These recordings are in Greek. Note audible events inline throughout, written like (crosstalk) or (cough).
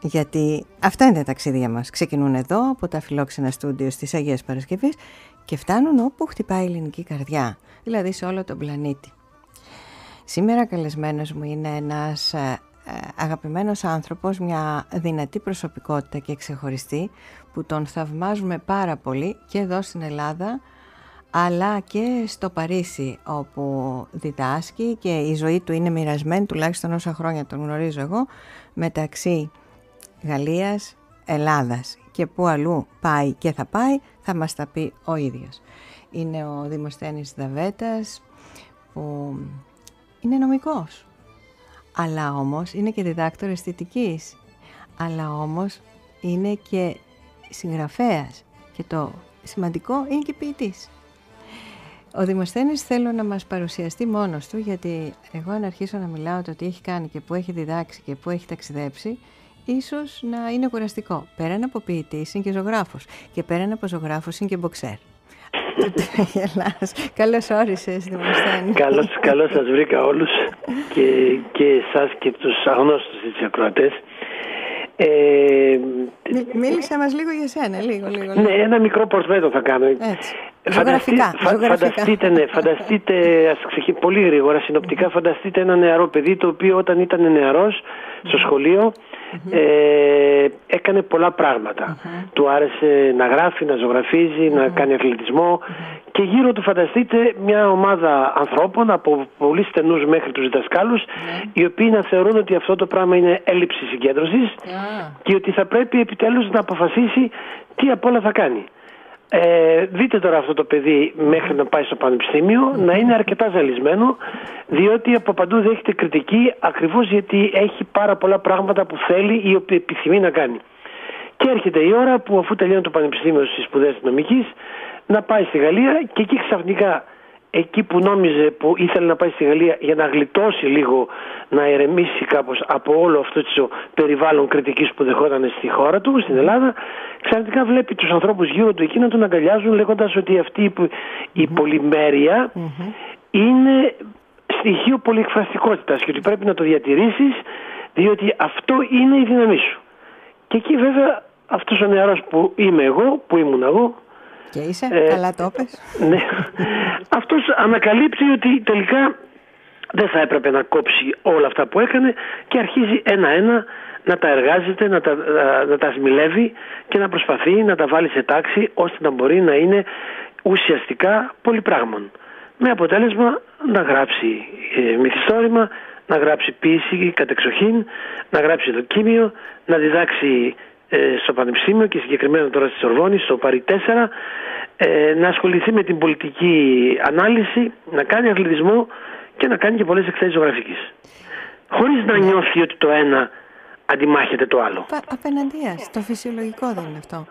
Γιατί αυτά είναι τα ταξίδια μας. Ξεκινούν εδώ από τα φιλόξενα στούντιο της Αγίας Παρασκευής και φτάνουν όπου χτυπάει η ελληνική καρδιά, δηλαδή σε όλο τον πλανήτη. Σήμερα καλεσμένος μου είναι ένας ε, ε, αγαπημένος άνθρωπος, μια δυνατή προσωπικότητα και ξεχωριστή που τον θαυμάζουμε πάρα πολύ και εδώ στην Ελλάδα αλλά και στο Παρίσι όπου διδάσκει και η ζωή του είναι μοιρασμένη τουλάχιστον όσα χρόνια τον γνωρίζω εγώ μεταξύ Γαλλίας, Ελλάδας και που αλλού πάει και θα πάει θα μας τα πει ο ίδιος. Είναι ο Δημοσθένης Δαβέτας που είναι νομικός αλλά όμως είναι και διδάκτορ αισθητικής αλλά όμως είναι και συγγραφέας και το σημαντικό είναι και ποιητής. Ο Δημοσθένης θέλω να μας παρουσιαστεί μόνος του γιατί εγώ αν αρχίσω να μιλάω το τι έχει κάνει και που έχει διδάξει και που έχει ταξιδέψει ίσως να είναι κουραστικό. Πέραν από ποιητής είναι και ζωγράφος και πέραν από ζωγράφος είναι και μποξέρ. Καλώς όρισες Δημοσθένη. Καλώς, καλώς σας βρήκα όλους και, και εσάς και τους αγνώστους της ακροατές. Ε, Μίλησα μας λίγο για σένα, λίγο, λίγο. Ναι, ένα μικρό πορτρέτο θα κάνω. Έτσι. Ζωγραφικά, Φανταστείτε, ναι, φανταστείτε, ας ξεχεί πολύ γρήγορα, συνοπτικά, φανταστείτε ένα νεαρό παιδί το οποίο όταν ήταν νεαρός στο σχολείο ε, έκανε πολλά Του άρεσε να γράφει, να ζωγραφίζει, να κάνει αθλητισμό. Και γύρω του φανταστείτε μια ομάδα ανθρώπων από πολύ στενούς μέχρι τους διδασκάλους ναι. οι οποίοι να θεωρούν ότι αυτό το πράγμα είναι έλλειψη συγκέντρωσης και ότι θα πρέπει επιτέλους να αποφασίσει τι απ' όλα θα κάνει. Ε, δείτε τώρα αυτό το παιδί μέχρι να πάει στο πανεπιστήμιο να είναι αρκετά ζαλισμένο διότι από παντού δέχεται κριτική ακριβώς γιατί έχει πάρα πολλά πράγματα που θέλει ή επιθυμεί να κάνει. Και έρχεται η ώρα που αφού τελειώνει το πανεπιστήμιο στις σπουδές της νομικής να πάει στη Γαλλία και εκεί ξαφνικά εκεί που νόμιζε που ήθελε να πάει στη Γαλλία για να γλιτώσει λίγο να ηρεμήσει κάπως από όλο αυτό το περιβάλλον κριτικής που δεχόταν στη χώρα του, στην Ελλάδα ξαφνικά βλέπει τους ανθρώπους γύρω του εκεί να τον αγκαλιάζουν λέγοντας ότι αυτή η πολυμέρεια είναι στοιχείο πολυεκφραστικότητας και ότι πρέπει να το διατηρήσεις διότι αυτό είναι η δύναμή σου. Και εκεί βέβαια αυτός ο νεαρός που είμαι εγώ, που ήμουν εγώ, και είσαι, ε, καλά το πες. Ναι. Αυτός ανακαλύπτει ότι τελικά δεν θα έπρεπε να κόψει όλα αυτά που έκανε και αρχίζει ένα-ένα να τα εργάζεται, να τα, να τα σμιλεύει και να προσπαθεί να τα βάλει σε τάξη ώστε να μπορεί να είναι ουσιαστικά πολυπράγμων. Με αποτέλεσμα να γράψει ε, μυθιστόρημα, να γράψει ποίηση κατεξοχήν, να γράψει δοκίμιο, να διδάξει ε, στο Πανεπιστήμιο και συγκεκριμένα τώρα στη Σορβόνη, στο Παρί 4, ε, να ασχοληθεί με την πολιτική ανάλυση, να κάνει αθλητισμό και να κάνει και πολλές εκθέσεις ζωγραφικής. Χωρίς να νιώθει ότι το ένα αντιμάχεται το άλλο. Απέναντίας, το φυσιολογικό δεν είναι αυτό.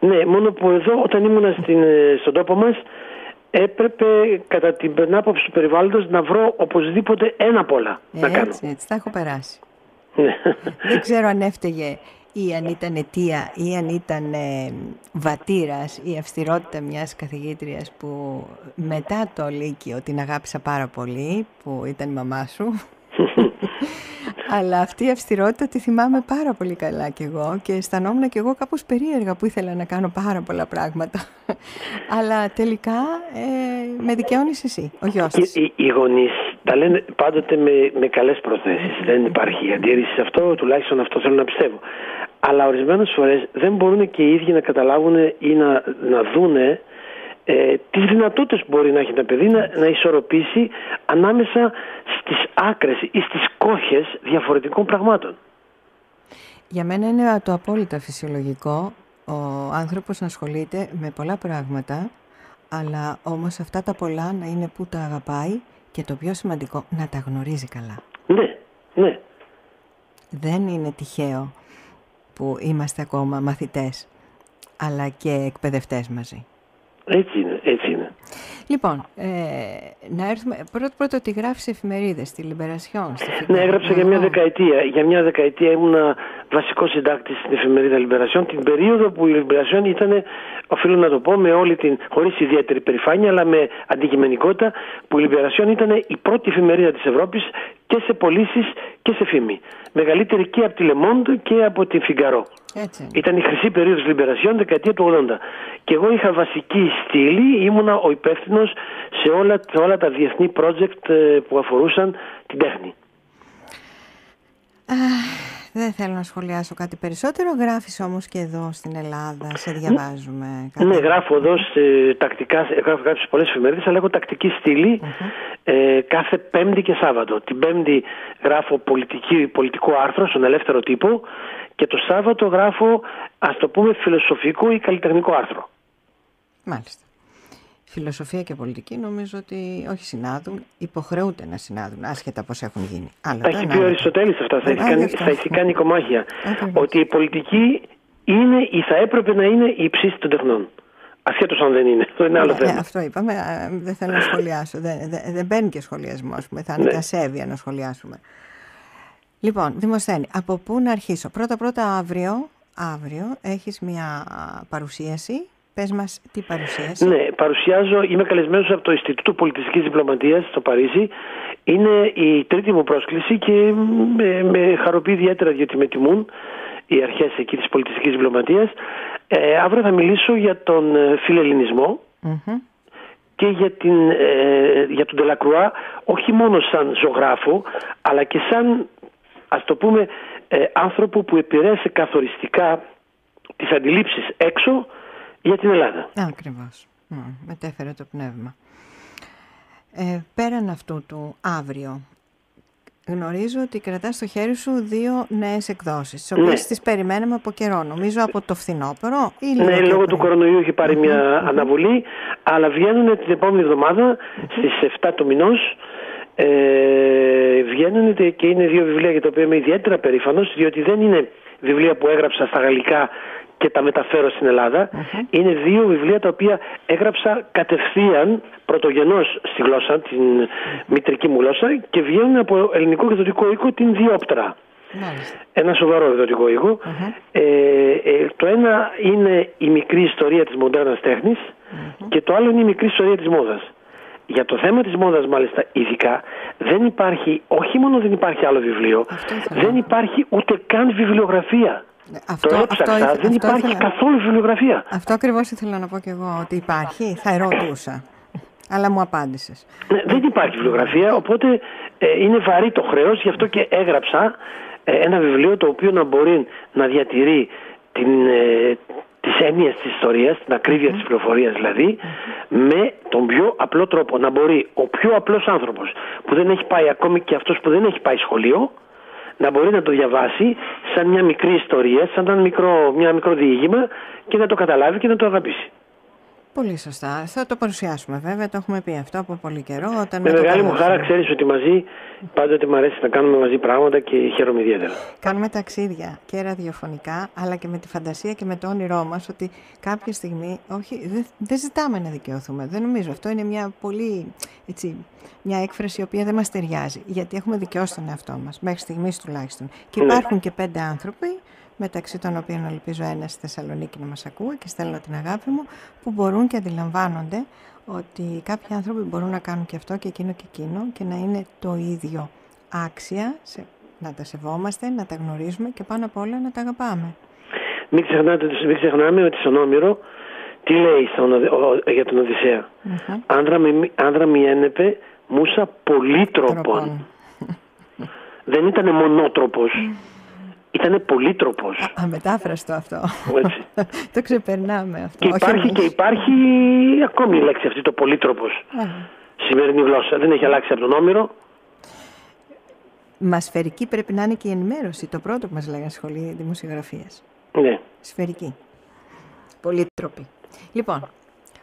Ναι, μόνο που εδώ όταν ήμουν στην, ε, στον τόπο μας έπρεπε κατά την άποψη του περιβάλλοντος να βρω οπωσδήποτε ένα από όλα να κάνω. Έτσι, έτσι, τα έχω περάσει. Ναι. δεν ξέρω αν έφταιγε ή αν ήταν αιτία ή αν ήταν ε, βατήρας η αυστηρότητα μιας καθηγήτριας που μετά το Λύκειο την αγάπησα πάρα πολύ, που ήταν η μαμά σου. (laughs) Αλλά αυτή η αυστηρότητα τη θυμάμαι πάρα πολύ καλά κι εγώ και αισθανόμουν κι εγώ κάπως περίεργα που ήθελα να κάνω πάρα πολλά πράγματα. (laughs) Αλλά τελικά ε, με δικαιώνεις εσύ, ο γιος της. Οι, οι γονείς τα λένε πάντοτε με, με καλές προθέσεις. Δεν υπάρχει αντίρρηση σε αυτό, τουλάχιστον αυτό θέλω να πιστεύω αλλά ορισμένες φορές δεν μπορούν και οι ίδιοι να καταλάβουν ή να, να δούνε ε, τις δυνατότητες που μπορεί να έχει ένα παιδί να, να ισορροπήσει ανάμεσα στις άκρες ή στις κόχες διαφορετικών πραγμάτων. Για μένα είναι το απόλυτα φυσιολογικό ο άνθρωπος να ασχολείται με πολλά πράγματα αλλά όμως αυτά τα πολλά να είναι που τα αγαπάει και το πιο σημαντικό να τα γνωρίζει καλά. Ναι, ναι. Δεν είναι τυχαίο που είμαστε ακόμα μαθητές αλλά και εκπαιδευτές μαζί. Έτσι είναι, έτσι είναι. Λοιπόν, ε, να έρθουμε. Πρώτο, πρώτο ότι γράφεις εφημερίδες, στη Λιμπερασιόν. ναι, έγραψα για μια δεκαετία. Για μια δεκαετία ήμουνα βασικό συντάκτη στην εφημερίδα Libération την περίοδο που η Libération ήταν, οφείλω να το πω, με όλη την, χωρίς ιδιαίτερη περηφάνεια, αλλά με αντικειμενικότητα, που η Libération ήταν η πρώτη εφημερίδα της Ευρώπης και σε πωλήσεις και σε φήμη. Μεγαλύτερη και από τη Le Monde και από τη Figaro. Έτσι. Ήταν η χρυσή περίοδος Libération δεκαετία του 80. Και εγώ είχα βασική στήλη, ήμουνα ο υπεύθυνος σε όλα, σε όλα τα διεθνή project ε, που αφορούσαν την τέχνη. Δεν θέλω να σχολιάσω κάτι περισσότερο. Γράφεις όμως και εδώ στην Ελλάδα, σε διαβάζουμε. Κάτι... Ναι, γράφω εδώ σε, τακτικά, γράφω, γράφω σε πολλές εφημερίδες, αλλά έχω τακτική ε, κάθε Πέμπτη και Σάββατο. Την Πέμπτη γράφω πολιτική, πολιτικό άρθρο στον ελεύθερο τύπο και το Σάββατο γράφω, ας το πούμε, φιλοσοφικό ή καλλιτεχνικό άρθρο. Μάλιστα φιλοσοφία και πολιτική νομίζω ότι όχι συνάδουν, υποχρεούνται να συνάδουν, άσχετα πώς έχουν γίνει. Αλλά τα έχει πει ο Αριστοτέλης αυτά, θα έχει κάνει, κομμάτια. Ότι η πολιτική είναι ή θα έπρεπε να είναι η ψήση των τεχνών. Ασχέτως αν δεν είναι. (laughs) Αυτό είναι άλλο ναι, θέμα. αυτό είπαμε. Δεν θέλω να σχολιάσω. δεν, δεν, δεν μπαίνει και σχολιασμό. Θα είναι ναι. ασέβεια να σχολιάσουμε. Λοιπόν, Δημοσθένη, από πού να αρχίσω; Πρώτα-πρώτα αύριο, αύριο έχεις μια παρουσίαση Πες μας τι παρουσίαση. Ναι, παρουσιάζω, είμαι καλεσμένος από το Ινστιτούτο Πολιτιστικής Διπλωματίας στο Παρίσι. Είναι η τρίτη μου πρόσκληση και με, με χαροποιεί ιδιαίτερα διότι με τιμούν οι αρχές εκεί της πολιτιστικής διπλωματίας. Ε, αύριο θα μιλήσω για τον ε, φιλελληνισμο και για, την, ε, για τον Τελακρουά όχι μόνο σαν ζωγράφο αλλά και σαν ας το πούμε ε, άνθρωπο που επηρέασε καθοριστικά τις αντιλήψεις έξω για την Ελλάδα. Ακριβώς. Μετέφερε το πνεύμα. Ε, πέραν αυτού του αύριο, γνωρίζω ότι κρατάς στο χέρι σου δύο νέες εκδόσεις, τις οποίες ναι. τις περιμέναμε από καιρό, νομίζω από το φθινόπωρο ή λίγο Ναι, λόγω του κορονοϊού έχει πάρει μια αναβολή, αλλά βγαίνουν την επόμενη εβδομάδα στις 7 του μηνός, ε, βγαίνουν και είναι δύο βιβλία για τα οποία είμαι ιδιαίτερα περήφανος, διότι δεν είναι βιβλία που έγραψα στα γαλλικά και τα μεταφέρω στην ελλαδα Είναι δύο βιβλία τα οποία έγραψα κατευθείαν πρωτογενώς στη γλώσσα, την μητρική μου γλώσσα και βγαίνουν από ελληνικό εκδοτικό οίκο την Διόπτρα. Ένα σοβαρό εκδοτικό Ε, ε, το ένα είναι η μικρή ιστορία της μοντέρνας και το άλλο είναι η μικρή ιστορία της μόδας. Για το θέμα της μόδας μάλιστα ειδικά δεν υπάρχει, όχι μόνο δεν υπάρχει άλλο βιβλίο, δεν υπάρχει ούτε καν βιβλιογραφία. Ναι, αυτό, το έψαξα, αυτό, δεν αυτό υπάρχει καθόλου βιβλιογραφία. Αυτό ακριβώς ήθελα να πω και εγώ, ότι υπάρχει, θα ερωτούσα. Αλλά μου απάντησες. Ναι, δεν υπάρχει βιβλιογραφία, οπότε ε, είναι βαρύ το χρέος, γι' αυτό και έγραψα ε, ένα βιβλίο το οποίο να μπορεί να διατηρεί την, ε, τις έννοιες της ιστορίας, την ακρίβεια mm. της πληροφορίας δηλαδή, με τον πιο απλό τρόπο. Να μπορεί ο πιο απλός άνθρωπος που δεν έχει πάει ακόμη και αυτός που δεν έχει πάει σχολείο, να μπορεί να το διαβάσει σαν μια μικρή ιστορία, σαν ένα μικρό, μια μικρό διήγημα και να το καταλάβει και να το αγαπήσει. Πολύ σωστά. Θα το παρουσιάσουμε βέβαια, το έχουμε πει αυτό από πολύ καιρό. Όταν με μεγάλη μου χάρα ξέρεις ότι μαζί πάντοτε μου αρέσει να κάνουμε μαζί πράγματα και χαίρομαι ιδιαίτερα. Κάνουμε ταξίδια και ραδιοφωνικά, αλλά και με τη φαντασία και με το όνειρό μας ότι κάποια στιγμή, όχι, δεν, δεν ζητάμε να δικαιωθούμε. Δεν νομίζω. Αυτό είναι μια πολύ, έτσι, μια έκφραση η οποία δεν μας ταιριάζει. Γιατί έχουμε δικαιώσει τον εαυτό μας, μέχρι στιγμής τουλάχιστον. Και ναι. υπάρχουν και πέντε άνθρωποι μεταξύ των οποίων ελπίζω ένας στη Θεσσαλονίκη να μας ακούει και στέλνω την αγάπη μου, που μπορούν και αντιλαμβάνονται ότι κάποιοι άνθρωποι μπορούν να κάνουν και αυτό και εκείνο και εκείνο και να είναι το ίδιο άξια, σε, να τα σεβόμαστε, να τα γνωρίζουμε και πάνω απ' όλα να τα αγαπάμε. Μην, ξεχνάτε, μην ξεχνάμε ότι στον Όμηρο τι λέει στον, ο, για τον Οδυσσέα; Mm-hmm. Άνδρα, με, άνδρα μη ένεπε μουσα πολύτροπον. Δεν ήταν μονότροπος. Ήταν πολύτροπος. Αμετάφραστο αυτό. (laughs) το ξεπερνάμε αυτό. Και υπάρχει, και υπάρχει ακόμη η λέξη αυτή το πολύτροπος. Σημερινή γλώσσα. Δεν έχει αλλάξει από τον Όμηρο. Μα σφαιρική πρέπει να είναι και η ενημέρωση. Το πρώτο που μας λέγανε σχολή δημοσιογραφίας. Ναι. Σφαιρική. Πολύτροπη. Λοιπόν,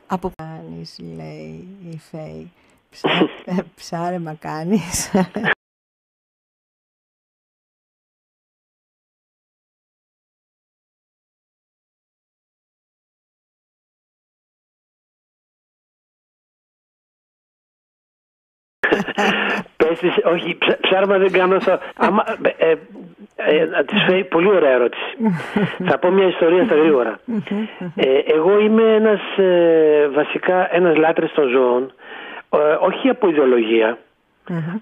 από κάνεις λέει η Φέη. (laughs) Ψάρεμα κάνεις. Πες της, όχι, ψάρμα δεν κάνω αυτό. Άμα, ε, ε, ε, της φέρει πολύ ωραία ερώτηση. Θα πω μια ιστορία στα γρήγορα. Ε, εγώ είμαι ένας, ε, βασικά ένας λάτρης των ζώων, ε, όχι από ιδεολογία,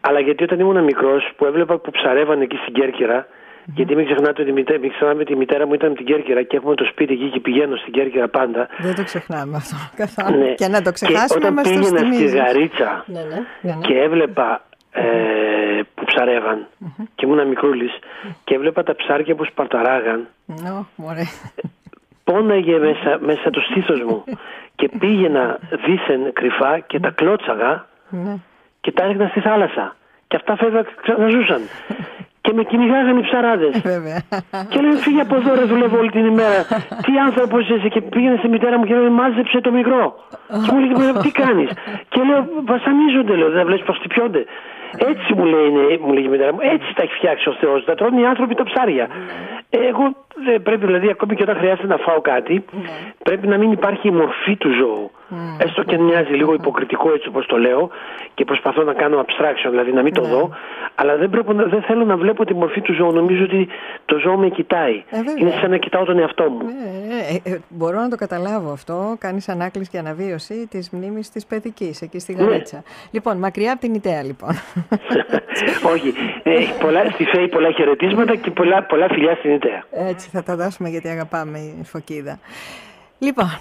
αλλά γιατί όταν ήμουν μικρός που έβλεπα που ψαρεύαν εκεί στην Κέρκυρα, γιατί μην ξεχνάτε ότι μητέρα, μην ξεχνάμε ότι η μητέρα μου ήταν από την Κέρκυρα και έχουμε το σπίτι εκεί και πηγαίνω στην Κέρκυρα πάντα. Δεν το ξεχνάμε αυτό καθόλου. Ναι. Και να το ξεχάσουμε, και όταν πήγαινα στη Γαρίτσα ναι, ναι, ναι, ναι. και έβλεπα ε, που ψαρεύαν mm-hmm. και ήμουν μικρούλης και έβλεπα τα ψάρια που σπαρταράγαν. No, πόναγε μέσα, μέσα το στήθος μου και πήγαινα δίθεν κρυφά και τα κλώτσαγα και τα έριχνα στη θάλασσα. Και αυτά φεύγαν ξαναζούσαν και με κυνηγάγανε οι ψαράδες. και λέει φύγε από εδώ, ρε, δουλεύω όλη την ημέρα. (laughs) τι άνθρωπος είσαι, και πήγαινε στη μητέρα μου και λέει μάζεψε το μικρό. και μου λέει τι κάνεις. και λέω βασανίζονται, λέω, δεν βλέπεις πως χτυπιόνται. Έτσι μου λέει, ναι, μου λέει η μητέρα μου, έτσι τα έχει φτιάξει ο Θεός. Τα τρώνε οι άνθρωποι τα ψάρια. Ε, εγώ δεν πρέπει δηλαδή ακόμη και όταν χρειάζεται να φάω κάτι, πρέπει να μην υπάρχει η μορφή του ζώου. Έστω και μοιάζει λίγο υποκριτικό έτσι όπως το λέω και προσπαθώ να κάνω abstraction, δηλαδή να μην το ναι. δω, αλλά δεν, πρέπει, δεν θέλω να βλέπω τη μορφή του ζώου. Νομίζω ότι το ζώο με κοιτάει. Ε, Είναι σαν να κοιτάω τον εαυτό μου. Ε, ε, ε, μπορώ να το καταλάβω αυτό. Κάνεις ανάκληση και αναβίωση της μνήμης της παιδικής εκεί στη ναι. Γαρίτσα. Λοιπόν, μακριά από την Ιταία λοιπόν. (laughs) Όχι. Ε, πολλά, στη ΦΕΗ πολλά χαιρετίσματα και πολλά, πολλά φιλιά στην Ιταία. Έτσι θα τα δώσουμε γιατί αγαπάμε η Φωκίδα. Λοιπόν,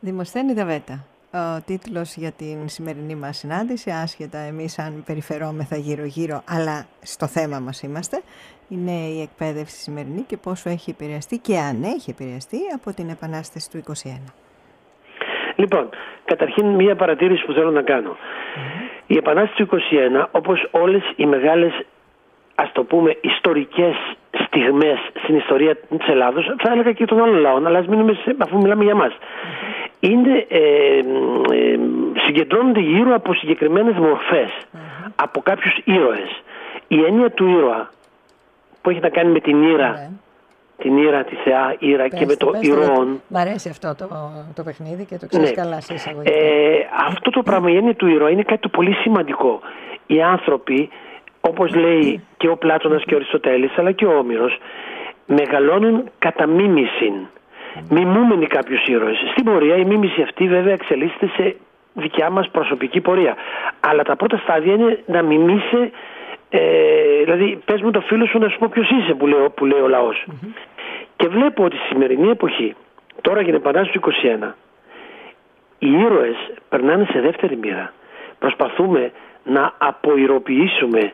Δημοσθένη Δαβέτα. Ο τίτλος για την σημερινή μας συνάντηση, άσχετα εμείς αν περιφερόμεθα γύρω-γύρω, αλλά στο θέμα μας είμαστε, είναι η εκπαίδευση σημερινή και πόσο έχει επηρεαστεί και αν έχει επηρεαστεί από την Επανάσταση του 21. Λοιπόν, καταρχήν μία παρατήρηση που θέλω να κάνω. Η Επανάσταση του 21, όπως όλες οι μεγάλες ας το πούμε ιστορικές στιγμές στην ιστορία της Ελλάδος θα έλεγα και των άλλων λαών αλλά ας μείνουμε σε, αφού μιλάμε για μας είναι, ε, ε, συγκεντρώνονται γύρω από συγκεκριμένες από κάποιους ήρωες η έννοια του ήρωα που έχει να κάνει με την ήρα ναι. την ήρα, της θεά ήρα και με το ηρώον. Μ' αρέσει αυτό το, το παιχνίδι και το ξέρεις ναι. καλά σε εισαγωγικά. Ε, αυτό το πράγμα, η έννοια του ήρωα είναι κάτι πολύ σημαντικό. Οι άνθρωποι όπως λέει και ο Πλάτωνας και ο Αριστοτέλης αλλά και ο Όμηρος μεγαλώνουν κατά μίμηση μιμούμενοι κάποιους ήρωες στην πορεία η μίμηση αυτή βέβαια εξελίσσεται σε δικιά μας προσωπική πορεία. Αλλά τα πρώτα στάδια είναι να μιμήσει ε, δηλαδή πες μου το φίλο σου να σου πω ποιος είσαι που λέει, που λέει ο λαος και βλέπω ότι στη σημερινή εποχή τώρα για την επανάσταση του 21 οι ήρωες περνάνε σε δεύτερη μοίρα. Προσπαθούμε να αποϊροποιήσουμε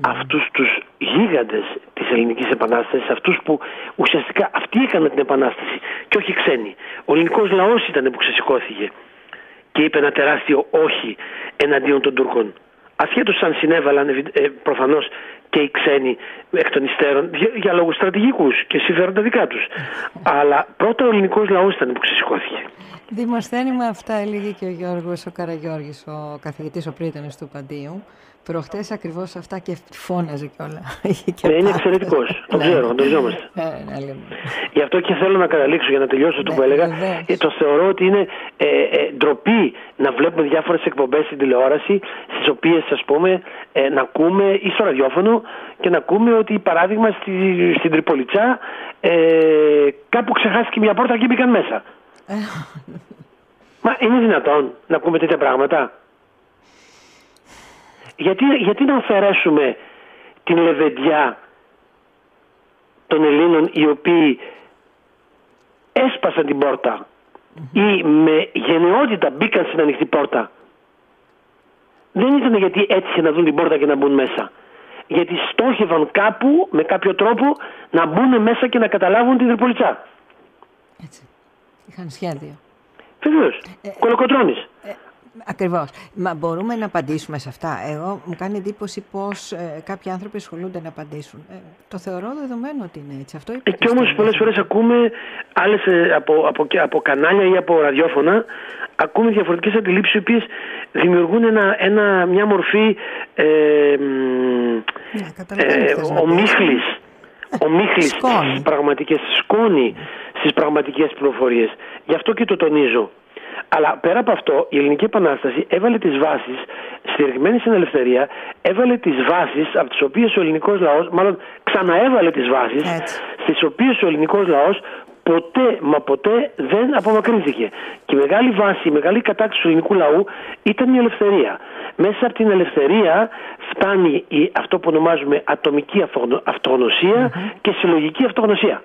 αυτούς τους γίγαντες της ελληνικής επανάστασης, αυτούς που ουσιαστικά αυτοί έκαναν την επανάσταση και όχι ξένοι. Ο ελληνικός λαός ήταν που ξεσηκώθηκε και είπε ένα τεράστιο όχι εναντίον των Τούρκων. Ασχέτως αν συνέβαλαν ε, προφανώς και οι ξένοι εκ των υστέρων για, για λόγους στρατηγικούς και συμφέροντα δικά τους. Αλλά πρώτα ο ελληνικός λαός ήταν που ξεσηκώθηκε. Δημοσθένει με αυτά έλεγε και ο Γιώργος ο Καραγιώργης, ο καθηγητής ο πρίτανης του Παντίου. Προχτές ακριβώς αυτά και φώναζε κιόλα. Ναι, είναι εξαιρετικός. το ναι. ξέρω, γνωριζόμαστε. Ε, ναι, Γι' αυτό και θέλω να καταλήξω για να τελειώσω αυτό που έλεγα. Ε, το θεωρώ ότι είναι ε, ε, ντροπή να βλέπουμε διάφορες εκπομπές στην τηλεόραση, στις οποίες ας πούμε ε, να ακούμε ή στο ραδιόφωνο και να ακούμε ότι παράδειγμα στη, στην Τριπολιτσά ε, κάπου ξεχάστηκε μια πόρτα και μπήκαν μέσα. Ε. Μα είναι δυνατόν να ακούμε τέτοια πράγματα; Γιατί, γιατί να αφαιρέσουμε την λεβεντιά των Ελλήνων οι οποίοι έσπασαν την πόρτα ή με γενναιότητα μπήκαν στην ανοιχτή πόρτα; Δεν ήταν γιατί έτυχε να δουν την πόρτα και να μπουν μέσα. Γιατί στόχευαν κάπου με κάποιο τρόπο να μπουν μέσα και να καταλάβουν την Τριπολιτσά. Έτσι. Είχαν σχέδιο. Βεβαίως. Ε, Κολοκοτρώνης. Ε, Ακριβώς. Μα μπορούμε να απαντήσουμε σε αυτά. Εγώ μου κάνει εντύπωση πώς ε, κάποιοι άνθρωποι ασχολούνται να απαντήσουν. Ε, το θεωρώ δεδομένο ότι είναι έτσι. Αυτό ε, και όμως πολλές φορές ακούμε άλλες ε, από, από, από, κανάλια ή από ραδιόφωνα, ακούμε διαφορετικές αντιλήψεις οι οποίες δημιουργούν ένα, ένα, μια μορφή ε, ναι, ε, ομίχλης. Ομίχλης στις πραγματικές, σκόνη στις πραγματικές πληροφορίες. Γι' αυτό και το τονίζω. Αλλά πέρα από αυτό, η Ελληνική Επανάσταση έβαλε τις βάσεις στηριγμένη στην ελευθερία, έβαλε τις βάσεις από τις οποίες ο ελληνικός λαός, μάλλον ξαναέβαλε τις βάσεις, στις οποίες ο ελληνικός λαός ποτέ μα ποτέ δεν απομακρύνθηκε. Και η μεγάλη βάση, η μεγάλη κατάκτηση του ελληνικού λαού ήταν η ελευθερία. Μέσα από την ελευθερία φτάνει η, αυτό που ονομάζουμε ατομική και συλλογική αυτογνωσία.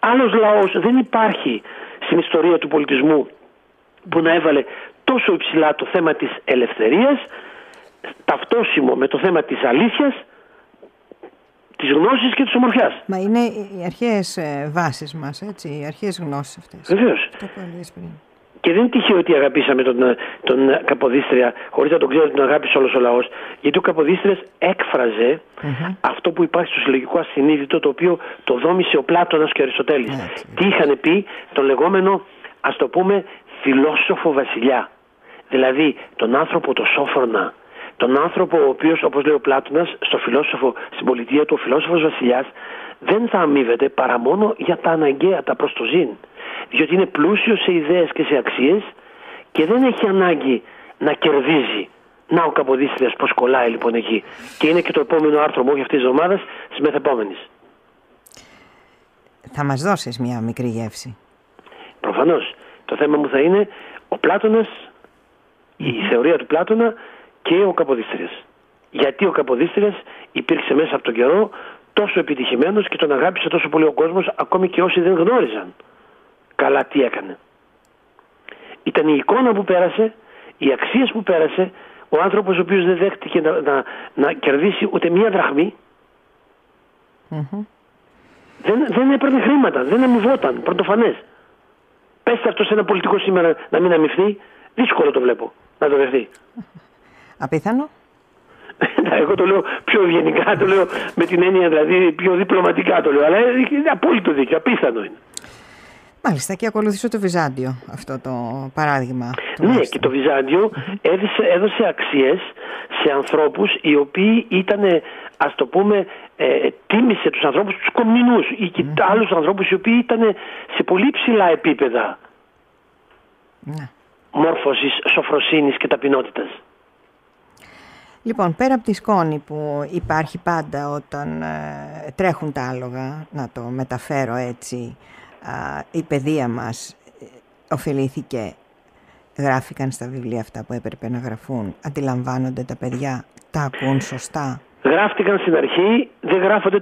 Άλλος λαός δεν υπάρχει στην ιστορία του πολιτισμού που να έβαλε τόσο υψηλά το θέμα της ελευθερίας ταυτόσιμο με το θέμα της αλήθειας της γνώσης και της ομορφιάς. Μα είναι οι αρχαίες ε, βάσεις μας, έτσι, οι αρχαίες γνώσεις αυτές. Βεβαίως. Και δεν είναι τυχαίο ότι αγαπήσαμε τον, τον Καποδίστρια, χωρίς να τον ξέρω ότι τον αγάπησε όλος ο λαός, γιατί ο Καποδίστριας αυτό που υπάρχει στο συλλογικό ασυνείδητο, το οποίο το δόμησε ο Πλάτωνας και ο Αριστοτέλης. Τι είχαν πει, τον λεγόμενο, ας το πούμε, φιλόσοφο βασιλιά. Δηλαδή, τον άνθρωπο το σόφρονα, τον άνθρωπο ο οποίος όπως λέει ο Πλάτωνας στο φιλόσοφο, στην πολιτεία του ο φιλόσοφος βασιλιάς δεν θα αμείβεται παρά μόνο για τα αναγκαία, τα προς το ζήν. Διότι είναι πλούσιος σε ιδέες και σε αξίες και δεν έχει ανάγκη να κερδίζει. Να ο Καποδίστριας πως κολλάει λοιπόν εκεί. Και είναι και το επόμενο άρθρο μου όχι αυτής της εβδομάδας, της μεθεπόμενης. Θα μας δώσεις μια μικρή γεύση. Προφανώς. Το θέμα μου θα είναι ο Πλάτωνας, η θεωρία του Πλάτωνα και ο Καποδίστριας. Γιατί ο Καποδίστριας υπήρξε μέσα από τον καιρό τόσο επιτυχημένος και τον αγάπησε τόσο πολύ ο κόσμος ακόμη και όσοι δεν γνώριζαν καλά τι έκανε. Ήταν η εικόνα που πέρασε, οι αξίες που πέρασε, ο άνθρωπος ο οποίος δεν δέχτηκε να, να, να κερδίσει ούτε μία δραχμή. Δεν, δεν έπαιρνε χρήματα, δεν αμοιβόταν, πρωτοφανές. Πέστε αυτό σε ένα πολιτικό σήμερα να μην αμυφθεί, δύσκολο το βλέπω να το δεχτεί. Απίθανο; (laughs) Εγώ το λέω πιο ευγενικά, το λέω με την έννοια δηλαδή πιο διπλωματικά το λέω, αλλά είναι απόλυτο δίκιο, απίθανο είναι. Μάλιστα και ακολουθήσω το Βυζάντιο αυτό το παράδειγμα. ναι και το Βυζάντιο έδωσε, έδωσε αξίες σε ανθρώπους οι οποίοι ήταν ας το πούμε ε, τίμησε τους ανθρώπους τους κομινούς ή και mm. άλλους ανθρώπους οι οποίοι ήταν σε πολύ ψηλά επίπεδα ναι. μόρφωσης, σοφροσύνης και ταπεινότητας. Λοιπόν, πέρα από τη σκόνη που υπάρχει πάντα όταν ε, τρέχουν τα άλογα, να το μεταφέρω έτσι, η παιδεία μας ε, ωφελήθηκε, γράφηκαν στα βιβλία αυτά που έπρεπε να γραφούν, αντιλαμβάνονται τα παιδιά, τα ακούν σωστά. Γράφτηκαν στην αρχή, δεν γράφονται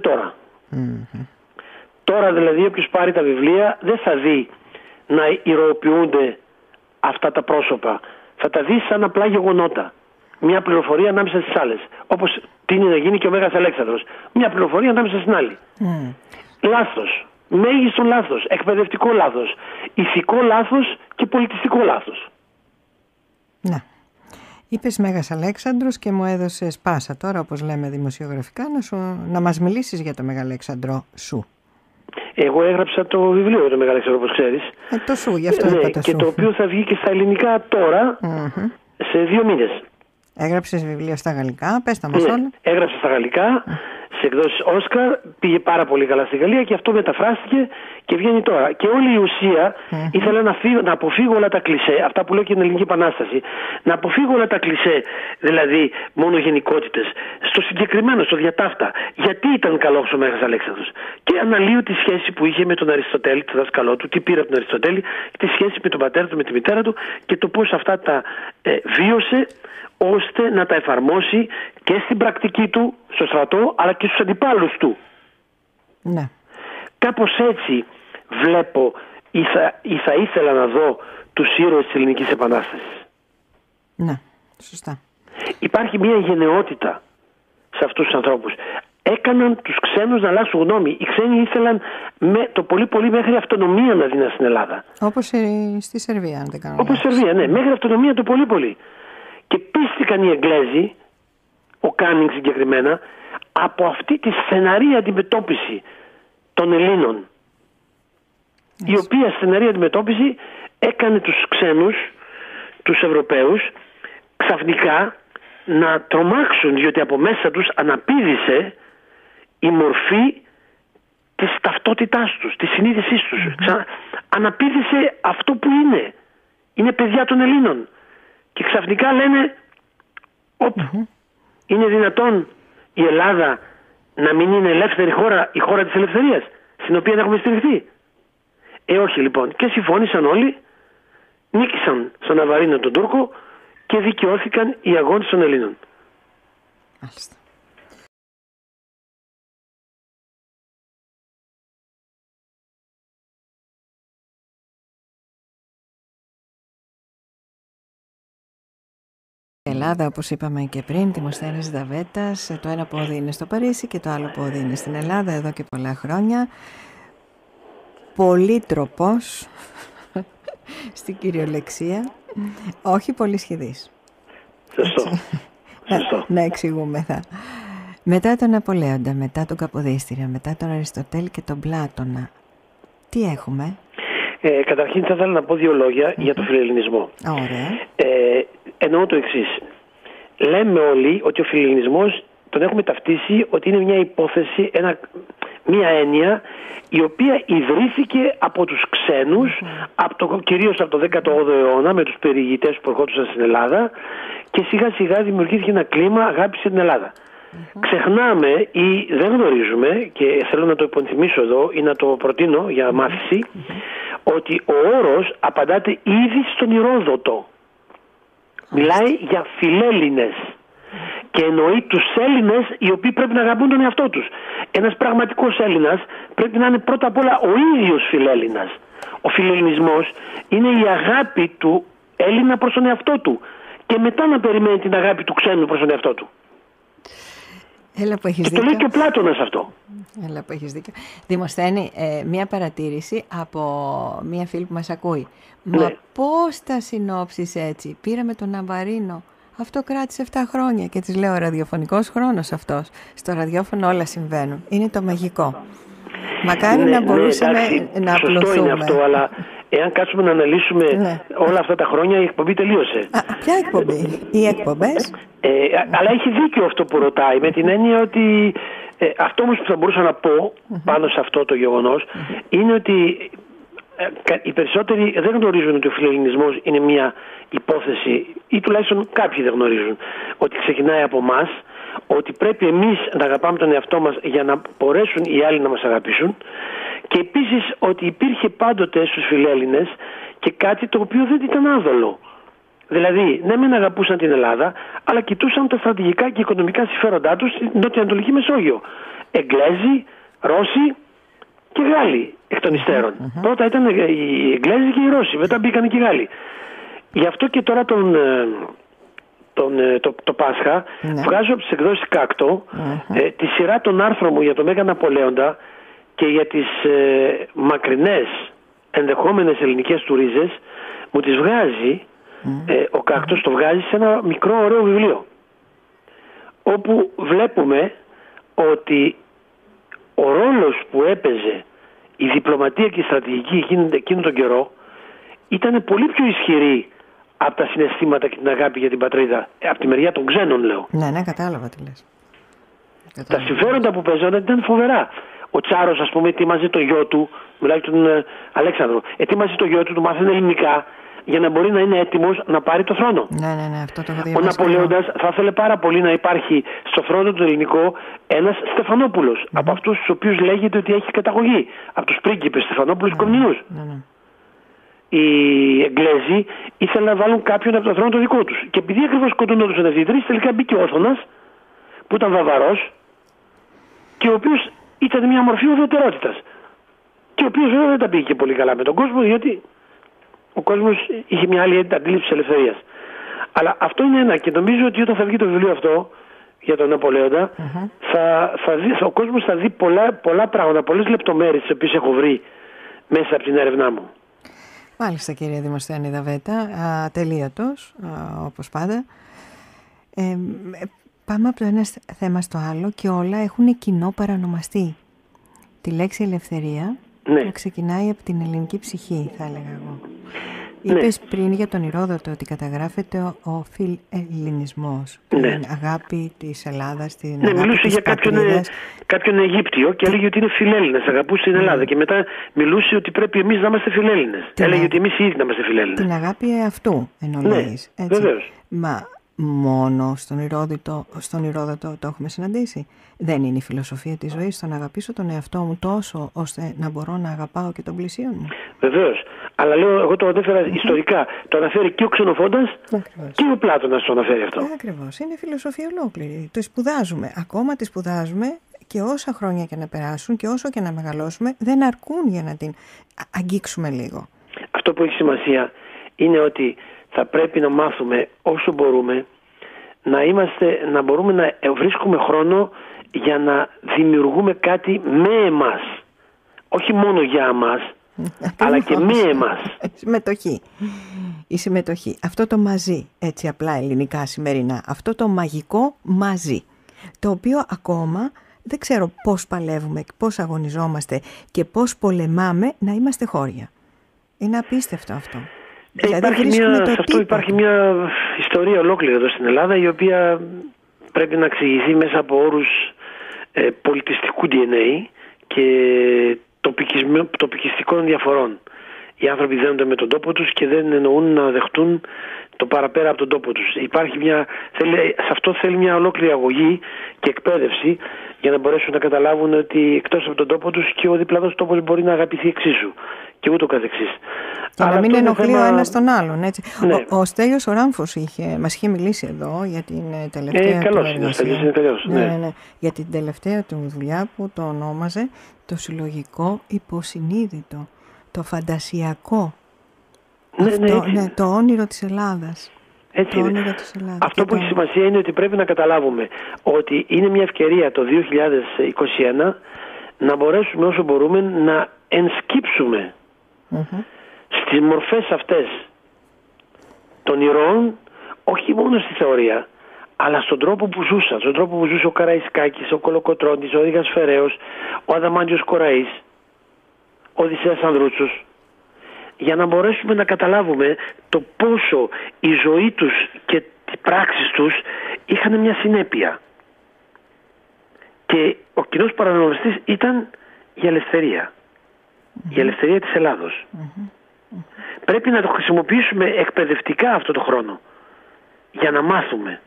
Τώρα δηλαδή όποιος πάρει τα βιβλία δεν θα δει να ηρωοποιούνται αυτά τα πρόσωπα. Θα τα δει σαν απλά γεγονότα μια πληροφορία ανάμεσα στις άλλες. Όπως τίνει να γίνει και ο Μέγας Αλέξανδρος. Μια πληροφορία ανάμεσα στην άλλη. Mm. Λάθος. Μέγιστο λάθος. Εκπαιδευτικό λάθος. Ηθικό λάθος και πολιτιστικό λάθος. Ναι. Είπες Μέγας Αλέξανδρος και μου έδωσες πάσα τώρα, όπως λέμε δημοσιογραφικά, να, σου, να μας μιλήσεις για το Αλέξανδρο σου. Εγώ έγραψα το βιβλίο για το Αλέξανδρο, όπως ξέρεις. Ε, το σου, γι' αυτό ναι, είπα το Και το οποίο θα βγει και στα ελληνικά σε δύο μήνες. Έγραψες βιβλία στα γαλλικά, πες τα μας ναι, όλα. Έγραψε στα γαλλικά, σε εκδόσει Όσκαρ, πήγε πάρα πολύ καλά στη Γαλλία και αυτό μεταφράστηκε και βγαίνει τώρα. Και όλη η ουσία mm-hmm. ήθελα να, φύγω, να αποφύγω όλα τα κλισέ, αυτά που λέω και την Ελληνική Επανάσταση, να αποφύγω όλα τα κλισέ, δηλαδή μόνο γενικότητες, στο συγκεκριμένο, στο διατάφτα. Γιατί ήταν καλό ο Μέγα Αλέξανδρος; Και αναλύω τη σχέση που είχε με τον Αριστοτέλη, το δάσκαλό του, τι πήρε από τον Αριστοτέλη, τη σχέση με τον πατέρα του, με τη μητέρα του και το πώς αυτά τα ε, βίωσε ώστε να τα εφαρμόσει και στην πρακτική του, στο στρατό, αλλά και στους αντιπάλους του. Ναι. Κάπως έτσι βλέπω ή θα, ή θα ήθελα να δω τους ήρωες της Ελληνικής Επανάστασης. Ναι, σωστά. Υπάρχει μια γενναιότητα σε αυτούς τους ανθρώπους. Έκαναν τους ξένους να αλλάξουν γνώμη. Οι ξένοι ήθελαν με, το πολύ πολύ μέχρι αυτονομία να δίνουν στην Ελλάδα. Όπως στη Σερβία, αν δεν κάνω Όπως στη Σερβία, ναι. Μέχρι αυτονομία το πολύ πολύ. Και πείστηκαν οι Εγγλέζοι, ο Κάνινγκ συγκεκριμένα, από αυτή τη σθεναρή αντιμετώπιση των Ελλήνων. Η οποία σθεναρή αντιμετώπιση έκανε τους ξένους, τους Ευρωπαίους, ξαφνικά να τρομάξουν διότι από μέσα τους αναπήδησε η μορφή της ταυτότητάς τους, της συνείδησής τους. Αναπήδησε αυτό που είναι. Είναι παιδιά των Ελλήνων. Και ξαφνικά λένε Είναι δυνατόν η Ελλάδα να μην είναι ελεύθερη χώρα, η χώρα της ελευθερίας, στην οποία έχουμε στηριχθεί; Ε, όχι λοιπόν. Και συμφώνησαν όλοι, νίκησαν στον Αβαρίνο τον Τούρκο και δικαιώθηκαν οι αγώνες των Ελλήνων. Μάλιστα. Ελλάδα, όπως είπαμε και πριν, Δημοσθένης Δαβέτας, το ένα πόδι είναι στο Παρίσι και το άλλο πόδι είναι στην Ελλάδα εδώ και πολλά χρόνια. Πολύτροπος, (laughs) στην κυριολεξία, όχι πολύ σχεδής. Σωστό. (laughs) Σωστό. να, εξηγούμεθα. Μετά τον Απολέοντα, μετά τον Καποδίστρια, μετά τον Αριστοτέλη και τον Πλάτωνα, τι έχουμε; Ε, καταρχήν θα ήθελα να πω δύο για τον φιλελληνισμό. Ωραία. Ε, εννοώ το εξής. Λέμε όλοι ότι ο φιλελληνισμός τον έχουμε ταυτίσει ότι είναι μια υπόθεση, ένα, μια έννοια η οποία ιδρύθηκε από τους ξένους, από το, κυρίως από το 18ο αιώνα με τους περιηγητές που ερχόντουσαν στην Ελλάδα και σιγά σιγά δημιουργήθηκε ένα κλίμα αγάπης στην Ελλάδα. Ξεχνάμε ή δεν γνωρίζουμε και θέλω να το υποθυμίσω εδώ ή να το προτείνω για μάθηση ότι ο όρος απαντάται ήδη στον Ηρόδοτο. Μιλάει για φιλέλληνες και εννοεί τους Έλληνες οι οποίοι πρέπει να αγαπούν τον εαυτό τους. Ένας πραγματικός Έλληνας πρέπει να είναι πρώτα απ' όλα ο ίδιος φιλέλληνας. Ο φιλελληνισμός είναι η αγάπη του Έλληνα προς τον εαυτό του και μετά να περιμένει την αγάπη του ξένου προς τον εαυτό του. Έλα που έχεις και το λέει και ο Πλάτωνας αυτό. Έλα που έχεις δίκιο. Δημοσθένη, ε, μία παρατήρηση από μία φίλη που μας ακούει. Μα ναι. πώς τα συνόψεις έτσι; Πήραμε τον Ναβαρίνο. Αυτό κράτησε 7 χρόνια και της λέω ραδιοφωνικός χρόνος αυτός. Στο ραδιόφωνο όλα συμβαίνουν. Είναι το μαγικό. Μακάρι ναι, να ναι, μπορούσαμε ναι, να απλωθούμε. είναι αυτό, αλλά εάν κάτσουμε να αναλύσουμε ναι. όλα αυτά τα χρόνια, η εκπομπή τελείωσε. Α, ποια εκπομπή, οι εκπομπές; Ε, αλλά έχει δίκιο αυτό που ρωτάει, με την έννοια ότι ε, αυτό όμως που θα μπορούσα να πω πάνω σε αυτό το γεγονός είναι ότι ε, οι περισσότεροι δεν γνωρίζουν ότι ο φιλελληνισμός είναι μια υπόθεση ή τουλάχιστον κάποιοι δεν γνωρίζουν ότι ξεκινάει από εμάς, ότι πρέπει εμείς να αγαπάμε τον εαυτό μας για να μπορέσουν οι άλλοι να μας αγαπήσουν και επίσης ότι υπήρχε πάντοτε στους φιλέλληνες και κάτι το οποίο δεν ήταν άδολο. Δηλαδή, ναι, μεν αγαπούσαν την Ελλάδα, αλλά κοιτούσαν τα στρατηγικά και οικονομικά συμφέροντά τους στην Νοτιοανατολική Μεσόγειο. Εγγλέζοι, Ρώσοι και Γάλλοι εκ των υστέρων. Πρώτα ήταν οι Εγγλέζοι και οι Ρώσοι, μετά μπήκαν και οι Γάλλοι. Γι' αυτό και τώρα τον, ε, τον, ε, το, το Πάσχα ναι. βγάζω από τις εκδόσεις Κάκτο ε, τη σειρά των άρθρων μου για τον Μέγα Ναπολέοντα και για τις ε, μακρινές ενδεχόμενες ελληνικές του μου τις βγάζει ε, ο Κάκτος το βγάζει σε ένα μικρό ωραίο βιβλίο όπου βλέπουμε ότι ο ρόλος που έπαιζε η διπλωματία και η στρατηγική εκείνο τον καιρό ήταν πολύ πιο ισχυρή από τα συναισθήματα και την αγάπη για την πατρίδα. Ε, από τη μεριά των ξένων λέω. Ναι, ναι, κατάλαβα τι λες. Τα συμφέροντα που παίζονταν ήταν φοβερά. Ο Τσάρος ας πούμε ετοίμαζε το γιο του, μιλάει τον ε, Αλέξανδρο, ετοίμαζε το γιο του, του μάθαινε ελληνικά για να μπορεί να είναι έτοιμος να πάρει το θρόνο. Ναι, ναι, ναι, αυτό το Ο Ναπολέοντας θα ήθελε πάρα πολύ να υπάρχει στο θρόνο του ελληνικό ένας Στεφανόπουλος. Mm-hmm. Από αυτούς τους οποίους λέγεται ότι έχει καταγωγή. Από τους πρίγκιπες Στεφανόπουλους mm-hmm. Κομνηνού. Ναι, ναι. Οι Εγγλέζοι ήθελαν να βάλουν κάποιον από το θρόνο το δικό τους. Και επειδή ακριβώς σκοτωνόντουσαν αυτοί οι τρεις, τελικά μπήκε ο Όθωνας, που ήταν βαβαρός και ο οποίος ήταν μια μορφή ουδετερότητας. Και ο οποίος βέβαια δεν τα πήγε πολύ καλά με τον κόσμο, διότι ο κόσμος είχε μια άλλη αντίληψη της ελευθερίας. Αλλά αυτό είναι ένα και νομίζω ότι όταν θα βγει το βιβλίο αυτό για τον ναπολεοντα θα, θα δει, ο κόσμος θα δει πολλά, πολλά πράγματα, πολλές λεπτομέρειες τις οποίες έχω βρει μέσα από την έρευνά μου. Μάλιστα κύριε Δημοσθένη Δαβέτα, ατελείωτος όπως πάντα. Ε, πάμε από το ένα θέμα στο άλλο και όλα έχουν κοινό παρανομαστή. Τη λέξη ελευθερία ναι. που ξεκινάει από την ελληνική ψυχή θα έλεγα εγώ. Ναι. Είπες πριν για τον Ηρόδοτο ότι καταγράφεται ο φιλελληνισμός. Ναι. Την αγάπη της Ελλάδας, την ναι, μιλούσε για κάποιον, ε, κάποιον Αιγύπτιο και έλεγε ότι είναι φιλέλληνες. Αγαπούσε την Ελλάδα. Και μετά μιλούσε ότι πρέπει εμείς να είμαστε φιλέλληνες. Έλεγε ότι εμείς ήδη να είμαστε φιλέλληνες. Την αγάπη αυτού εννοεί. Ναι, Βεβαίως. Μα μόνο στον Ηρόδοτο, στον Ηρόδοτο το έχουμε συναντήσει. Δεν είναι η φιλοσοφία της ζωής το να αγαπήσω τον εαυτό μου τόσο ώστε να μπορώ να αγαπάω και τον πλησίον μου. Βεβαίως. Αλλά λέω, εγώ το ανέφερα ιστορικά. Το αναφέρει και ο Ξενοφόντας και ο Πλάτωνας το αναφέρει αυτό. Ε, ακριβώς. Είναι φιλοσοφία ολόκληρη. Το σπουδάζουμε. Ακόμα τη σπουδάζουμε και όσα χρόνια και να περάσουν και όσο και να μεγαλώσουμε δεν αρκούν για να την αγγίξουμε λίγο. Αυτό που έχει σημασία είναι ότι θα πρέπει να μάθουμε όσο μπορούμε να, είμαστε, να μπορούμε να βρίσκουμε χρόνο για να δημιουργούμε κάτι με εμάς. Όχι μόνο για εμάς, αλλά και με εμάς. Συμμετοχή. Η συμμετοχή. Αυτό το μαζί, έτσι απλά ελληνικά σημερινά. Αυτό το μαγικό μαζί. Το οποίο ακόμα δεν ξέρω πώς παλεύουμε, πώς αγωνιζόμαστε και πώς πολεμάμε να είμαστε χώρια. Είναι απίστευτο αυτό. Ε, δηλαδή υπάρχει μια, σε αυτό υπάρχει μια ιστορία ολόκληρη εδώ στην Ελλάδα η οποία πρέπει να εξηγηθεί μέσα από όρους ε, πολιτιστικού DNA και τοπικιστικών διαφορών. Οι άνθρωποι δένονται με τον τόπο τους και δεν εννοούν να δεχτούν το παραπέρα από τον τόπο τους. Υπάρχει μια, θέλει, σε αυτό θέλει μια ολόκληρη αγωγή και εκπαίδευση για να μπορέσουν να καταλάβουν ότι εκτός από τον τόπο τους και ο διπλανός τόπος μπορεί να αγαπηθεί εξίσου και ούτω καθεξής. Και να μην ενοχλεί θέμα... ο ένας τον άλλον. Έτσι. Ναι. Ο, ο Στέλιος ο Ράμφος είχε, μας είχε μιλήσει εδώ για την ε, τελευταία ε, καλώς, του εργασία. Είναι καλώς, ναι. Ναι, ναι. Για την τελευταία του δουλειά που το ονόμαζε το συλλογικό υποσυνείδητο, το φαντασιακό. Ναι, ναι Αυτό, ναι, το όνειρο της Ελλάδας. Έτσι το όνειρο της Ελλάδας. Αυτό που έχει σημασία είναι ότι πρέπει να καταλάβουμε ότι είναι μια ευκαιρία το 2021 να μπορέσουμε όσο μπορούμε να ενσκύψουμε mm-hmm. στις μορφές αυτές των ηρώων όχι μόνο στη θεωρία αλλά στον τρόπο που ζούσαν, στον τρόπο που ζούσε ο Καραϊσκάκης, ο Κολοκοτρόντης, ο Δίγας Φεραίος, ο Αδαμάντιος Κοραής, ο Οδυσσέας Ανδρούτσος για να μπορέσουμε να καταλάβουμε το πόσο η ζωή τους και οι πράξεις τους είχαν μια συνέπεια. Και ο κοινός παρανομιστής ήταν η ελευθερία. Η ελευθερία της ελλαδος Πρέπει να το χρησιμοποιήσουμε εκπαιδευτικά αυτό το χρόνο για να μάθουμε.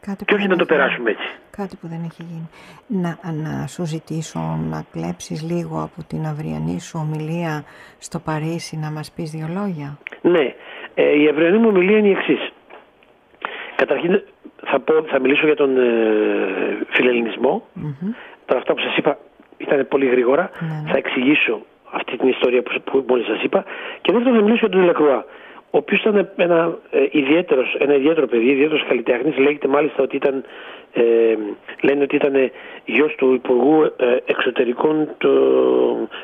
Κάτι και όχι να το περάσουμε έτσι. Κάτι που δεν έχει γίνει. Να, να σου ζητήσω να κλέψεις λίγο από την αυριανή σου ομιλία στο Παρίσι να μας πεις δύο λόγια. Ναι. Ε, η αυριανή μου ομιλία είναι η εξής. Καταρχήν θα, πω, θα μιλήσω για τον ε, φιλελληνισμό. Mm-hmm. Τώρα αυτά που σας είπα ήταν πολύ γρήγορα. Ναι, ναι. Θα εξηγήσω αυτή την ιστορία που, που μόλις σας είπα. Και δεύτερον θα μιλήσω για τον Τελακρουά ο οποίος ήταν ένα, ε, ιδιαίτερος, ένα ιδιαίτερο παιδί, ιδιαίτερος καλλιτέχνης. Λέγεται μάλιστα ότι ήταν, ε, λένε ότι ήταν γιος του Υπουργού ε, Εξωτερικών του,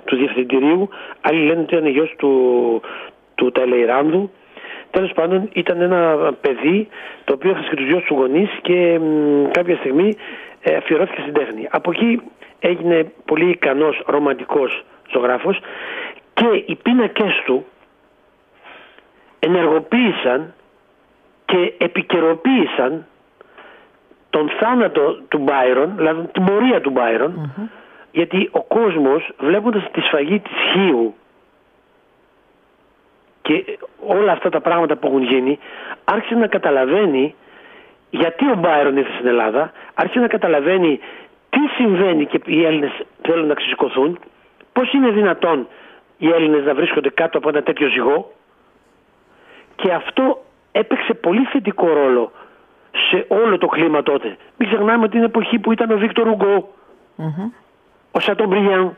του Διευθυντηρίου. Άλλοι λένε ότι ήταν γιος του, του Ταλεϊράνδου. Τέλος πάντων ήταν ένα παιδί το οποίο έχασε και τους δυο τους γονείς και κάποια στιγμή ε, αφιερώθηκε στην τέχνη. Από εκεί έγινε πολύ ικανός ρομαντικός ζωγράφος και οι πίνακε του ενεργοποίησαν και επικαιροποίησαν τον θάνατο του Μπάιρον, δηλαδή την πορεία του μπαιρον γιατί ο κόσμος βλέποντας τη σφαγή της Χίου και όλα αυτά τα πράγματα που έχουν γίνει, άρχισε να καταλαβαίνει γιατί ο Μπάιρον ήρθε στην Ελλάδα, άρχισε να καταλαβαίνει τι συμβαίνει και οι Έλληνες θέλουν να ξεσηκωθούν, πώς είναι δυνατόν οι Έλληνες να βρίσκονται κάτω από ένα τέτοιο ζυγό, και αυτό έπαιξε πολύ θετικό ρόλο σε όλο το κλίμα τότε. Μην ξεχνάμε την εποχή που ήταν ο Βίκτορ Ουγκό, ο Σατομπριάν.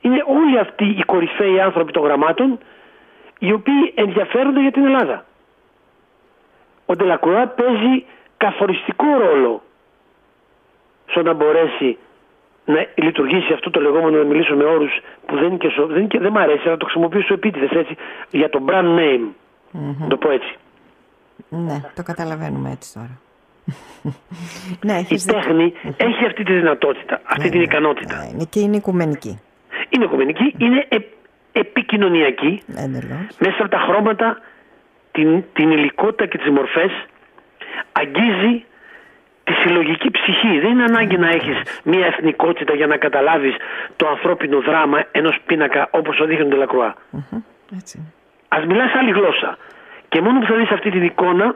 Είναι όλοι αυτοί οι κορυφαίοι άνθρωποι των γραμμάτων οι οποίοι ενδιαφέρονται για την Ελλάδα. Ο Ντελακρουά παίζει καθοριστικό ρόλο στο να μπορέσει να λειτουργήσει αυτό το λεγόμενο να μιλήσω με όρους που δεν, είναι και δεν, είναι και, δεν μ' αρέσει αλλά το χρησιμοποιήσω επίτηδες έτσι για το brand name. Mm-hmm. το πω έτσι. Ναι το καταλαβαίνουμε έτσι τώρα. (laughs) Ναι, η τέχνη έχει αυτή τη δυνατότητα αυτή ναι, την ναι, ικανότητα. Ναι, είναι και είναι οικουμενική. Είναι οικουμενική είναι ε, επικοινωνιακή. Μέσα από τα χρώματα την, την υλικότητα και τις μορφές αγγίζει τη συλλογική ψυχή. Δεν είναι ανάγκη να έχεις μια εθνικότητα για να καταλάβεις το ανθρώπινο δράμα ενός πίνακα όπως ο δείχνει ο Τελακρουά. Mm-hmm. Έτσι. Ας μιλάς άλλη γλώσσα Και μόνο που θα δεις αυτή την εικόνα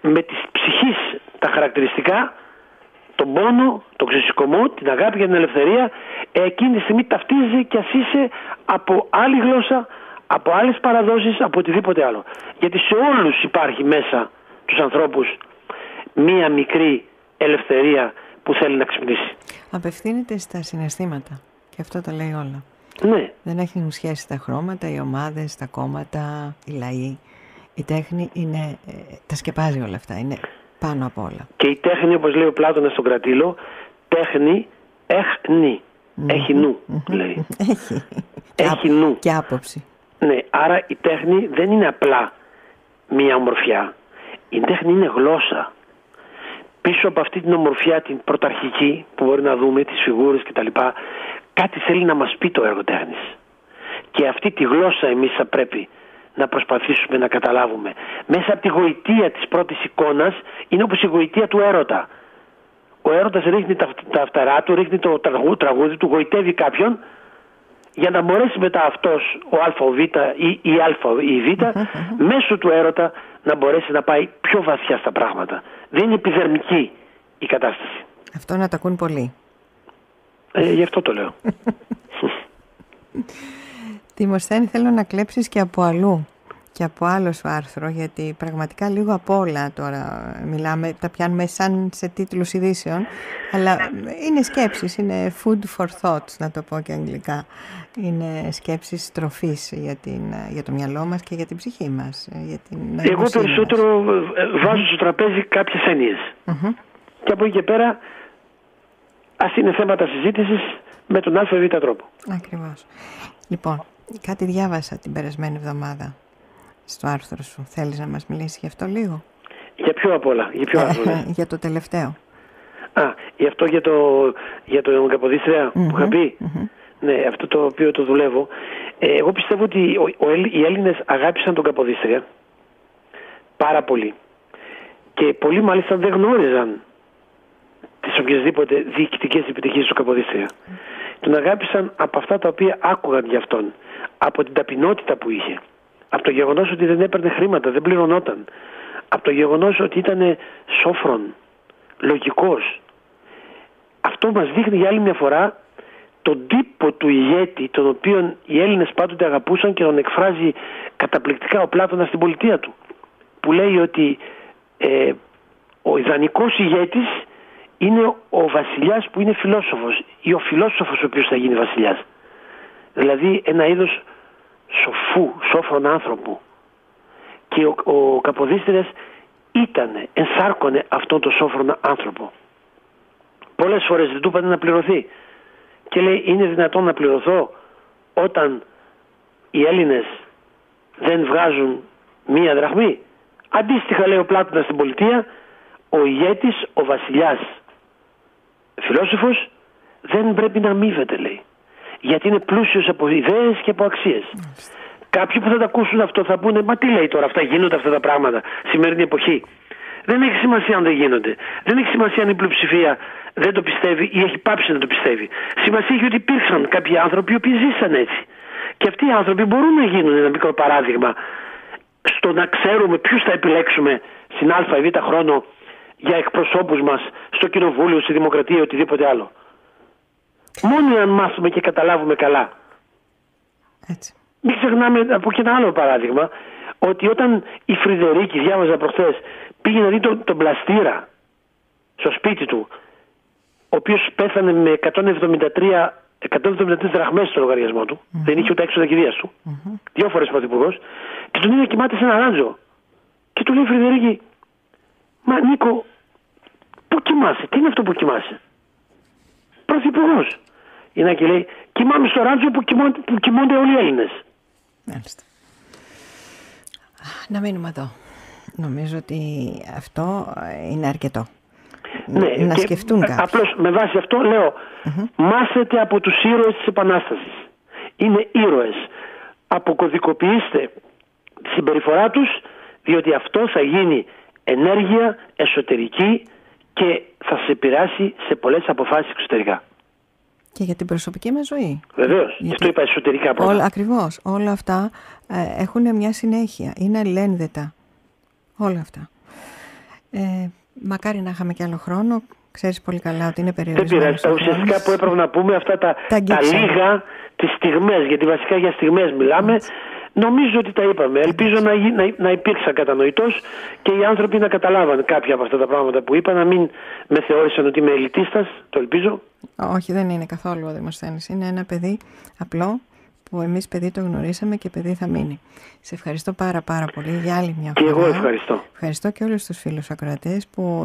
με τις ψυχής τα χαρακτηριστικά, τον πόνο, τον ξεσηκωμό, την αγάπη για την ελευθερία, εκείνη τη στιγμή ταυτίζει και ας είσαι από άλλη γλώσσα, από άλλες παραδόσεις, από οτιδήποτε άλλο. Γιατί σε όλους υπάρχει μέσα τους ανθρώπους μία μικρή ελευθερία που θέλει να ξυπνήσει. Απευθύνεται στα συναισθήματα και αυτό το λέει όλα. Ναι. Δεν έχουν σχέση τα χρώματα, οι ομάδες, τα κόμματα, οι λαοί. Η τέχνη είναι, ε, τα σκεπάζει όλα αυτά, είναι πάνω απ' όλα. Και η τέχνη, όπως λέει ο Πλάτωνας στον Κρατήλο, τέχνη εχνη Έχει νου, (laughs) λέει. Έχει. Έχει νου. Και άποψη. Ναι, άρα η τέχνη δεν είναι απλά μία ομορφιά. Η τέχνη είναι γλώσσα. Πίσω από αυτή την ομορφιά, την πρωταρχική που μπορεί να δούμε, τις φιγούρες κτλ. Κάτι θέλει να μας πει το έργο τέχνης. Και αυτή τη γλώσσα εμείς θα πρέπει να προσπαθήσουμε να καταλάβουμε. Μέσα από τη γοητεία της πρώτης εικόνας είναι όπως η γοητεία του έρωτα. Ο έρωτας ρίχνει τα, τα φτερά του, ρίχνει το τραγούδι του, γοητεύει κάποιον για να μπορέσει μετά αυτός ο α, ο β ή η α ή η β μέσω του έρωτα να μπορέσει να πάει πιο βαθιά στα πράγματα. Δεν είναι επιδερμική η κατάσταση. Αυτό να τα ακούν πολύ. Ε, γι' αυτό το λέω. (laughs) Δημοσθένη θέλω να κλέψεις και από αλλού και από άλλο σου άρθρο γιατί πραγματικά λίγο από όλα τώρα μιλάμε, τα πιάνουμε σαν σε τίτλους ειδήσεων αλλά είναι σκέψεις, είναι food for thoughts να το πω και αγγλικά είναι σκέψεις τροφής για, την, για το μυαλό μας και για την ψυχή μας για την Εγώ περισσότερο μας. βάζω στο τραπέζι κάποιες και από εκεί και πέρα ας είναι θέματα συζήτησης με τον ΑΒ τρόπο. Ακριβώς. Λοιπόν, Κάτι διάβασα την περασμένη εβδομάδα στο άρθρο σου. Θέλεις να μας μιλήσεις γι' αυτό λίγο; Για ποιο απ' όλα, για ποιο άρθρο. Ναι. για το τελευταίο. Α, γι' αυτό για το, για το καποδίστρια που είχα πει. Ναι, αυτό το οποίο το δουλεύω. Ε, εγώ πιστεύω ότι ο, ο, οι Έλληνες αγάπησαν τον Καποδίστρια πάρα πολύ. Και πολλοί μάλιστα δεν γνώριζαν τις οποιασδήποτε διοικητικές επιτυχίες του Καποδίστρια. Τον αγάπησαν από αυτά τα οποία άκουγαν για αυτόν από την ταπεινότητα που είχε. Από το γεγονός ότι δεν έπαιρνε χρήματα, δεν πληρωνόταν. Από το γεγονός ότι ήταν σόφρον, λογικός. Αυτό μας δείχνει για άλλη μια φορά τον τύπο του ηγέτη, τον οποίο οι Έλληνες πάντοτε αγαπούσαν και τον εκφράζει καταπληκτικά ο Πλάτωνας στην πολιτεία του. Που λέει ότι ε, ο ιδανικός ηγέτης είναι ο βασιλιάς που είναι φιλόσοφος ή ο φιλόσοφος ο οποίος θα γίνει βασιλιάς. Δηλαδή ένα είδος σοφού, σόφρον άνθρωπου. Και ο, ο Καποδίστριας ήταν, ενσάρκωνε αυτόν τον σόφρον άνθρωπο. Πολλές φορές δεν του είπανε να πληρωθεί. Και λέει είναι δυνατόν να πληρωθώ όταν οι Έλληνες δεν βγάζουν μία δραχμή. Αντίστοιχα λέει ο Πλάτωνας στην πολιτεία, ο ηγέτης, ο βασιλιάς φιλόσοφος δεν πρέπει να αμείβεται λέει γιατί είναι πλούσιος από ιδέες και από αξίες. Κάποιοι που θα τα ακούσουν αυτό θα πούνε μα τι λέει τώρα αυτά γίνονται αυτά τα πράγματα σημερινή εποχή. Δεν έχει σημασία αν δεν γίνονται. Δεν έχει σημασία αν η πλειοψηφία δεν το πιστεύει ή έχει πάψει να το πιστεύει. Σημασία έχει ότι υπήρξαν κάποιοι άνθρωποι οι οποίοι ζήσαν έτσι. Και αυτοί οι άνθρωποι μπορούν να γίνουν ένα μικρό παράδειγμα στο να ξέρουμε ποιους θα επιλέξουμε στην Α ή Β χρόνο για εκπροσώπους μας στο κοινοβούλιο, στη δημοκρατία ή οτιδήποτε άλλο. Μόνο αν μάθουμε και καταλάβουμε καλά. Έτσι. Μην ξεχνάμε από και ένα άλλο παράδειγμα ότι όταν η Φρυδερίκη, διάβαζα προχθές, πήγε να δει τον, τον πλαστήρα στο σπίτι του, ο οποίος πέθανε με 173 173 δραχμές στο λογαριασμό του. Δεν είχε ούτε έξοδα κηδείας του. Mm-hmm. Δύο φορές πρωθυπουργός. Και τον είδε κοιμάται σε ένα ράντζο. Και του λέει Φρυδερίκη, Μα Νίκο, πού κοιμάσαι, τι είναι αυτό που κοιμάσαι; Πρωθυπουργός. Είναι και λέει, κοιμάμαι στο ράτζο που, κοιμώνται, που κοιμώνται όλοι οι Έλληνες. Μάλιστα. Να μείνουμε εδώ. Νομίζω ότι αυτό είναι αρκετό. Ναι, να σκεφτούν κάτι. Απλώς με βάση αυτό λέω, mm-hmm. μάθετε από τους ήρωες της Επανάστασης. Είναι ήρωες. Αποκωδικοποιήστε τη συμπεριφορά τους, διότι αυτό θα γίνει ενέργεια εσωτερική και θα σε επηρεάσει σε πολλές αποφάσεις εξωτερικά. Και για την προσωπική μας ζωή. Βεβαίως. Γιατί... Αυτό είπα εσωτερικά πρώτα. Όλα, ακριβώς. Όλα αυτά ε, έχουν μια συνέχεια. Είναι ελένδετα. Όλα αυτά. Ε, μακάρι να είχαμε και άλλο χρόνο. Ξέρεις πολύ καλά ότι είναι περιορισμένος. Δεν πειράζει. Τα ουσιαστικά που έπρεπε να πούμε αυτά τα, τα, τα λίγα, τις στιγμές, γιατί βασικά για στιγμές μιλάμε, Νομίζω ότι τα είπαμε. Ελπίζω να, να, να υπήρξα κατανοητός και οι άνθρωποι να καταλάβαν κάποια από αυτά τα πράγματα που είπα, να μην με θεώρησαν ότι είμαι ελιτίστας, το ελπίζω. Όχι, δεν είναι καθόλου ο Δημοσθένης. Είναι ένα παιδί απλό που εμείς παιδί το γνωρίσαμε και παιδί θα μείνει. Σε ευχαριστώ πάρα πάρα πολύ για άλλη μια φορά. Και εγώ ευχαριστώ. Ευχαριστώ και όλους τους φίλους ακροατές που